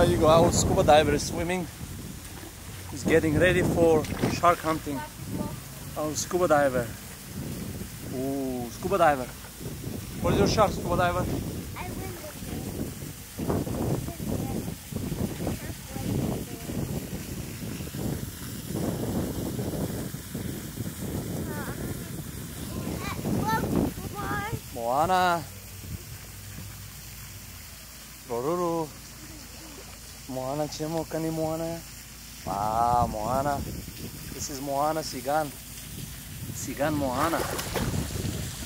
There you go, our scuba diver is swimming. He's getting ready for shark hunting. Our scuba diver. Ooh, scuba diver. What is your shark, scuba diver? I win the game. Moana. Rororo. Moana chemo kani Moana. Ah, Moana. This is Moana Sigan. Sigan Moana.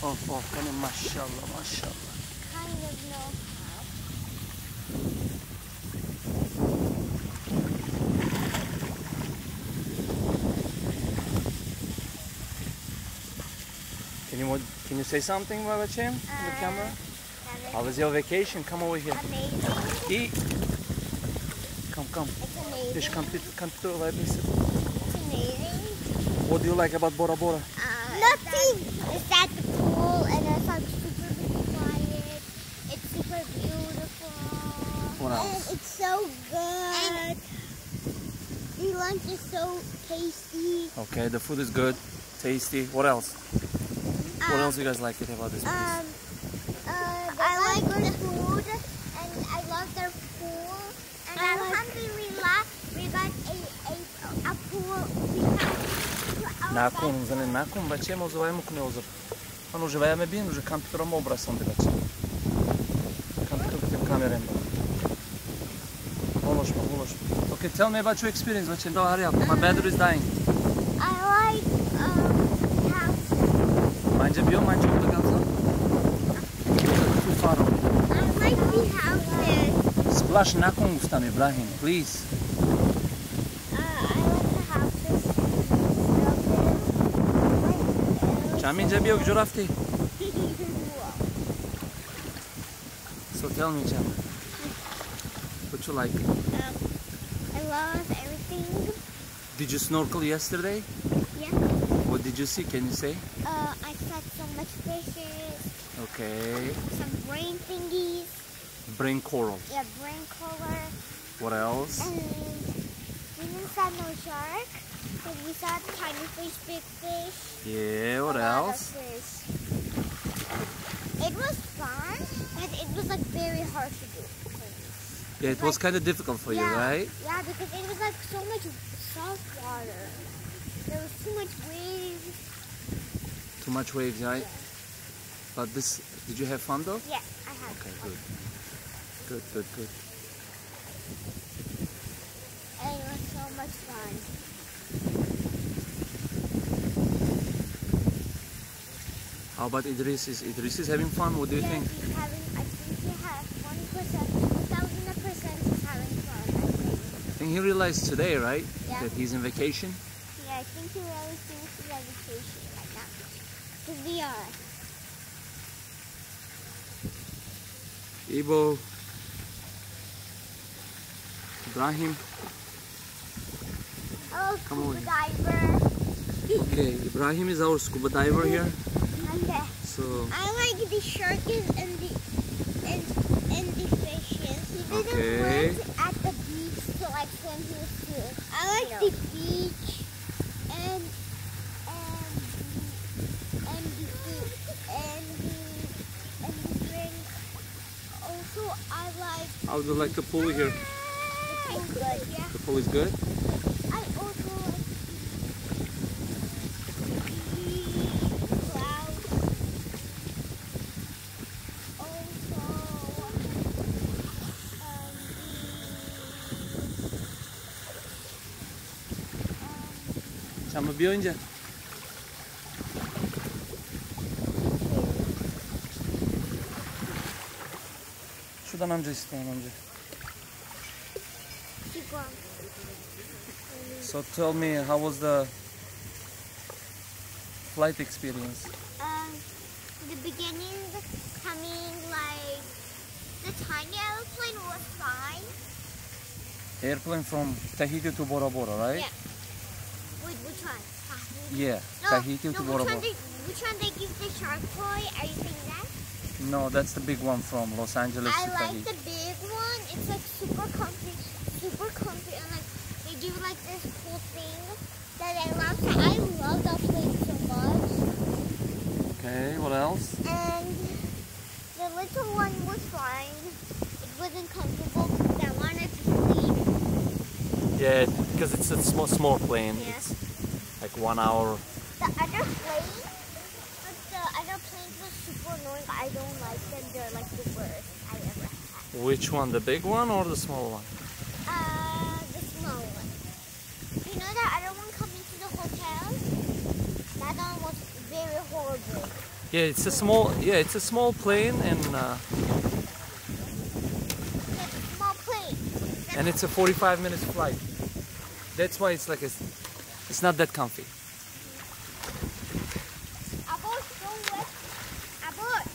Oh, oh, kani mashallah, mashallah. Kind of. Can you can you say something, Baba Chem, to the Uh, camera? How was your vacation? Come over here. amazing. Eat. Come, come. It's amazing. Come to, come to the right listen. It's amazing. What do you like about Bora Bora? Nothing. It's at the pool and it's like super quiet. It's super beautiful. What And else? it's so good. the lunch is so tasty. Okay, the food is good, tasty. What else? What Um, else you guys like it about this place? Um, на кун, баче мо зоваемо кун озор. Ано живееме бин, уже кампитора мо обрасам де баче. Кампитор тем камерен. Волош мо, волош мо. Okay, tell me about your experience, bаче. Go, hurry up. My battery is dying. I like houses. Splash na Ibrahim, please. Uh, I like the houses. Çami cebi yok, jurafti. So tell me, Cham. What you like? Um, I love everything. Did you snorkel yesterday? Yeah. What did you see? Can you say? Uh, I caught so much fishes, Okay. some thingies, Brain coral. yeah, brain color, What else? and we didn't saw no shark, but we saw tiny fish, big fish. Yeah, what a lot of else? fish. It was fun, but it was like very hard to do. Yeah, it was kind of difficult for you, right? Yeah, because it was like so much salt water. There was too much waves. Too much waves, right? But this, did you have fun though? Yeah, I had. Okay, good. Good, good, good. And it was so much fun. How about Idris? Is Idris is having fun? What do you yeah, think? he's having. I think he has one percent, a thousand percent. He's having fun. I think. I think he realized today, right? Yeah. That he's in vacation. Yeah, I think he really thinks he's on vacation right now. Cause we are. Ibo. Ibrahim. Oh, Come on. scuba diver. Okay, Ibrahim is our scuba diver here. Okay. So, I like the sharks and the and and the fishes. He didn't Okay. at the beach to like swim his too. I like the beach and and the and the food and the and the drink. Also, I like do you like the pool here? Pool good. Yeah. The pool good. I also like clouds. Also, um, Sen bir önce. Şuradan amca isteyen amca. So tell me, how was the flight experience? Um, the beginning, coming like the tiny airplane was fine. Airplane from Tahiti to Bora Bora, right? Yeah. Wait, which one? Tahiti? Yeah, No, Tahiti no, to Bora Bora. they, which one they give the shark toy? Are you saying that? No, that's the big one from Los Angeles I to like Tahiti. the big one. it's like super comfy, super comfy, and like they do like this cool thing that I love. So I love that plane so much. Okay, what else? And the little one was fine. It wasn't comfortable because I wanted to sleep. Yeah, because it's a small small plane. Yeah. It's like one hour. The other plane, but the other planes were super annoying. I don't like them. They're like the worst I ever had. Which one, the big one or the small one? Uh, the small one. You know that other one coming to the hotel? That one was very horrible. Yeah, it's a small. Yeah, it's a small plane, and uh, It's a small plane. and it's a 45 minutes flight. That's why it's like a, it's not that comfy. Abot, don't wet. Abot.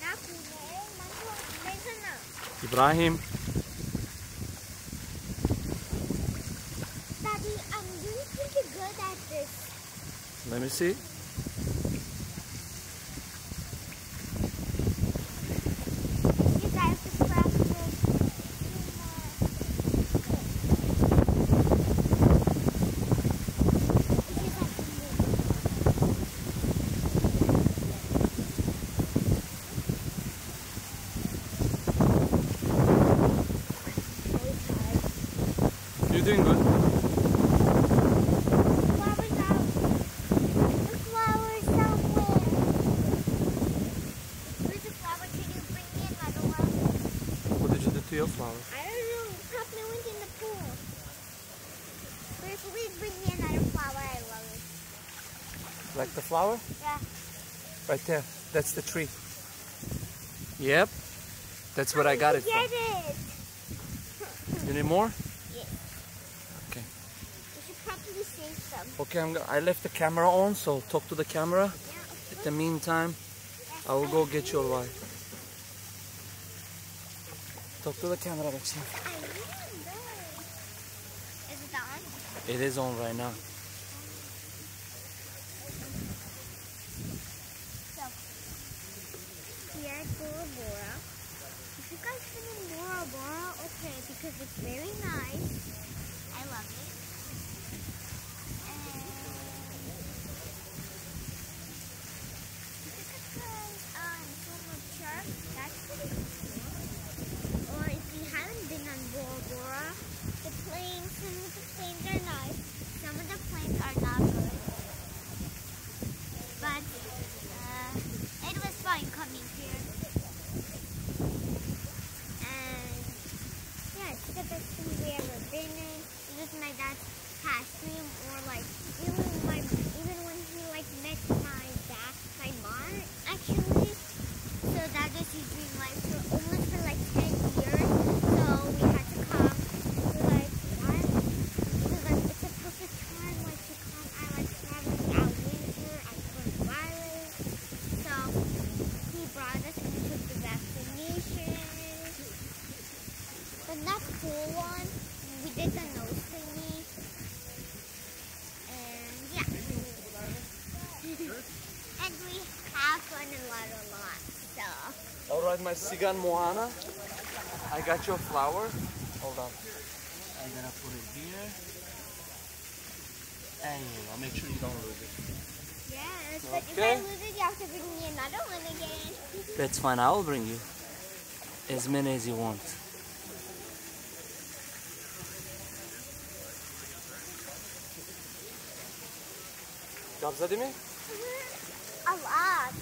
Na kune, mango, mesana. Ibrahim, Daddy, I'm doing good at this. let me see. You guys just practice. You're doing good. Flowers out. The flowers somewhere. Where's the flower? Can you bring me another one? What did you do to your flower? I don't know. Probably went in the pool. Please, please bring me another flower. I love it. Like the flower? Yeah. Right there. That's the tree. Yep. That's what I got it Get from. it. You need more? Yes. Okay. We should probably Okay, I'm I left the camera on, so talk to the camera. Yeah. In the meantime, I will go get your wife. Talk to the camera, Roxanne. I. Is it on? It is on right now. So, here Bora Bora. If you guys been in Bora Bora, okay, because it's very nice. I love it. And if you could try um, swim with shark, that's pretty cool. Or if you haven't been on Bora Bora, the planes, some of the planes are nice, some of the planes are not good. But uh, it was fun coming here. And best thing we ever been in. Was my dad's dream, or like even my even when he like met my dad, my mom actually. So that was his dream life for almost for like ten years. So we had to come. We're like, what? We're like, it's a perfect time like to come. I like traveling out winter. I learn violence. So he brought us and we took the vaccination. But not full one. We did the nose thingy. And yeah. and we fun a lot. So All right, my Sigan Moana. I got your flower. Hold on. I'm gonna put it here. And I'll make sure you don't lose it. yes, but if Okay. I lose it, you have to bring me another one again. That's fine. I'll bring you as many as you want. Kabza değil mi? a lot.